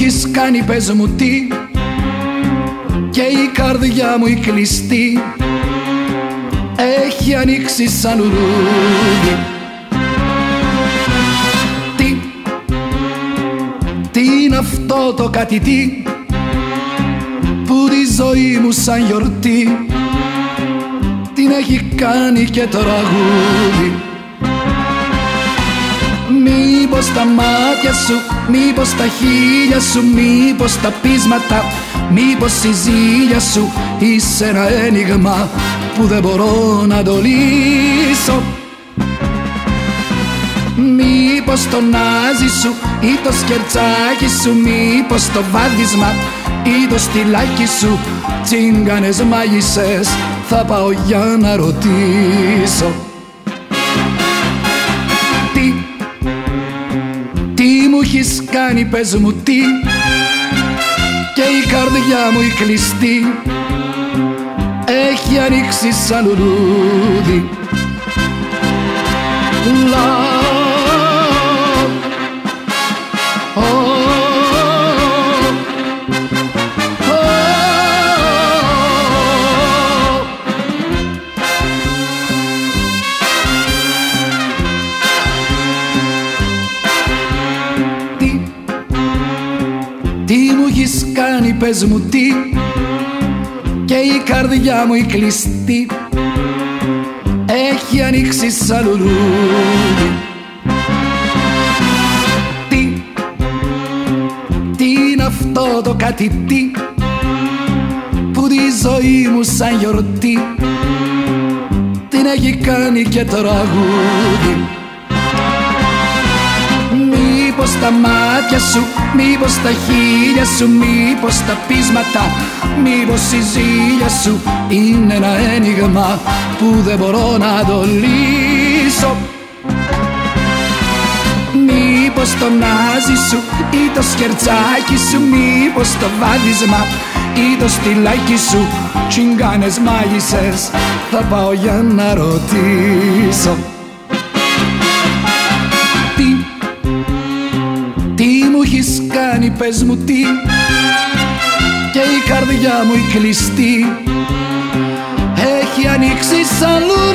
έχεις κάνει πες μου τι. Και η καρδιά μου η κλειστή έχει ανοίξει σαν ουρούδι Τι, τι είναι αυτό το κάτι τι που τη ζωή μου σαν γιορτή την έχει κάνει και το ραγούδι; Μήπως τα μάτια σου, μήπως τα χείλια σου, μήπως τα πείσματα, μήπως η ζήλια σου είσαι ένα ένιγμα που δεν μπορώ να το λύσω. Μήπως το νάζι σου ή το σκερτσάκι σου, μήπως το βάδισμα ή το στυλάκι σου τσίγκανες μάγισσες θα πάω για να ρωτήσω έχεις κάνει πες μου τι. Και η καρδιά μου η κλειστή έχει ανοίξει σαν λουλούδι Λα Τι μου έχεις κάνει πες μου τι. Και η καρδιά μου η κλειστή έχει ανοίξει σαν λουλούδι. Τι, τι είναι αυτό το κάτι τι που τη ζωή μου σαν γιορτή την έχει κάνει και το ραγούδι Μήπως τα μάτια σου, μήπως τα χείλια σου, μήπως τα πείσματα, μήπως η ζήλια σου είναι ένα ένιγμα που δεν μπορώ να το λύσω. Μήπως το νάζι σου ή το σκερτσάκι σου, μήπως το βάδισμα ή το στυλάκι σου τσιγκάνες μάγισσες θα πάω για να ρωτήσω. Έχεις κάνει πες μου τι. Και η καρδιά μου η κλειστή. Έχει ανοίξει σαν λουλούδι